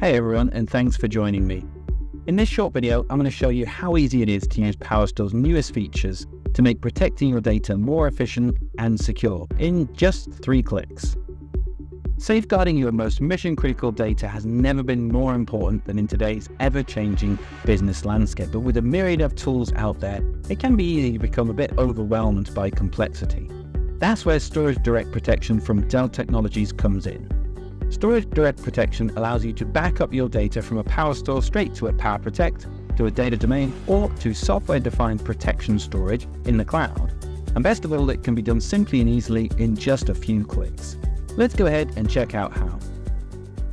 Hey everyone, and thanks for joining me. In this short video, I'm going to show you how easy it is to use PowerStore's newest features to make protecting your data more efficient and secure in just three clicks. Safeguarding your most mission critical data has never been more important than in today's ever changing business landscape. But with a myriad of tools out there, it can be easy to become a bit overwhelmed by complexity. That's where Storage Direct Protection from Dell Technologies comes in. Storage Direct Protection allows you to back up your data from a PowerStore straight to a PowerProtect, to a Data Domain, or to software defined protection storage in the cloud. And best of all, it can be done simply and easily in just a few clicks. Let's go ahead and check out how.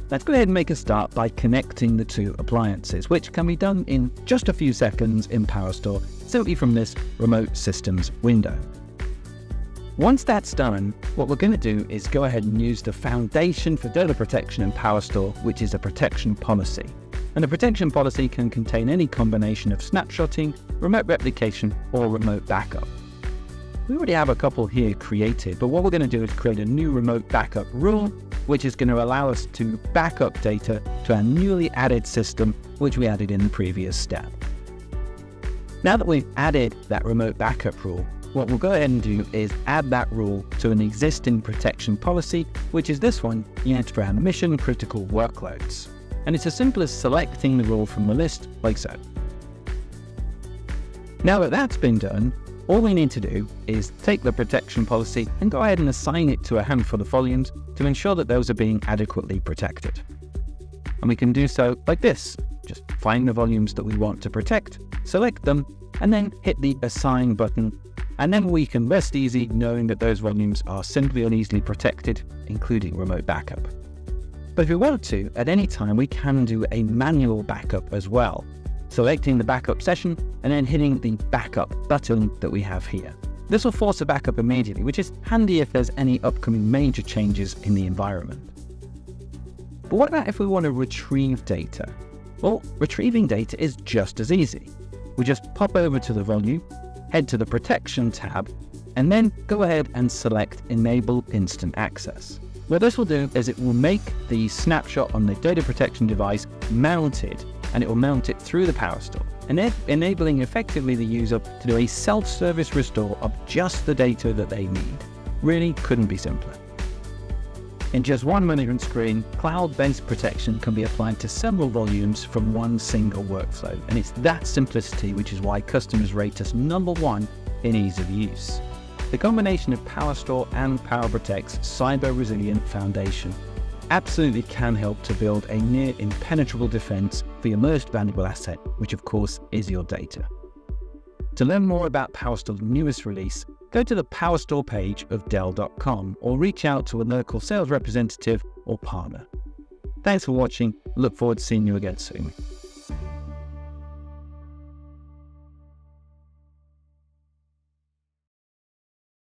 Let's go ahead and make a start by connecting the two appliances, which can be done in just a few seconds in PowerStore, simply from this Remote Systems window. Once that's done, what we're going to do is go ahead and use the foundation for data protection in PowerStore, which is a protection policy. And a protection policy can contain any combination of snapshotting, remote replication, or remote backup. We already have a couple here created, but what we're going to do is create a new remote backup rule, which is going to allow us to backup data to our newly added system, which we added in the previous step. Now that we've added that remote backup rule, what we'll go ahead and do is add that rule to an existing protection policy, which is this one for our mission critical workloads. And it's as simple as selecting the rule from the list like so. Now that that's been done, all we need to do is take the protection policy and go ahead and assign it to a handful of volumes to ensure that those are being adequately protected. And we can do so like this. Just find the volumes that we want to protect, select them, and then hit the assign button. And then we can rest easy knowing that those volumes are simply and easily protected, including remote backup. But if we want to, at any time, we can do a manual backup as well selecting the backup session and then hitting the backup button that we have here. This will force a backup immediately, which is handy if there's any upcoming major changes in the environment. But what about if we want to retrieve data? Well, retrieving data is just as easy. We just pop over to the volume, head to the Protection tab, and then go ahead and select Enable Instant Access. What this will do is it will make the snapshot on the data protection device mounted and it will mount it through the PowerStore, and enabling effectively the user to do a self-service restore of just the data that they need. Really couldn't be simpler. In just one management screen, cloud-based protection can be applied to several volumes from one single workflow, and it's that simplicity which is why customers rate us number one in ease of use. The combination of PowerStore and PowerProtect's cyber resilient foundation absolutely can help to build a near impenetrable defense for your most valuable asset, which of course is your data. To learn more about PowerStore's newest release, go to the PowerStore page of Dell.com or reach out to a local sales representative or partner. Thanks for watching. Look forward to seeing you again soon.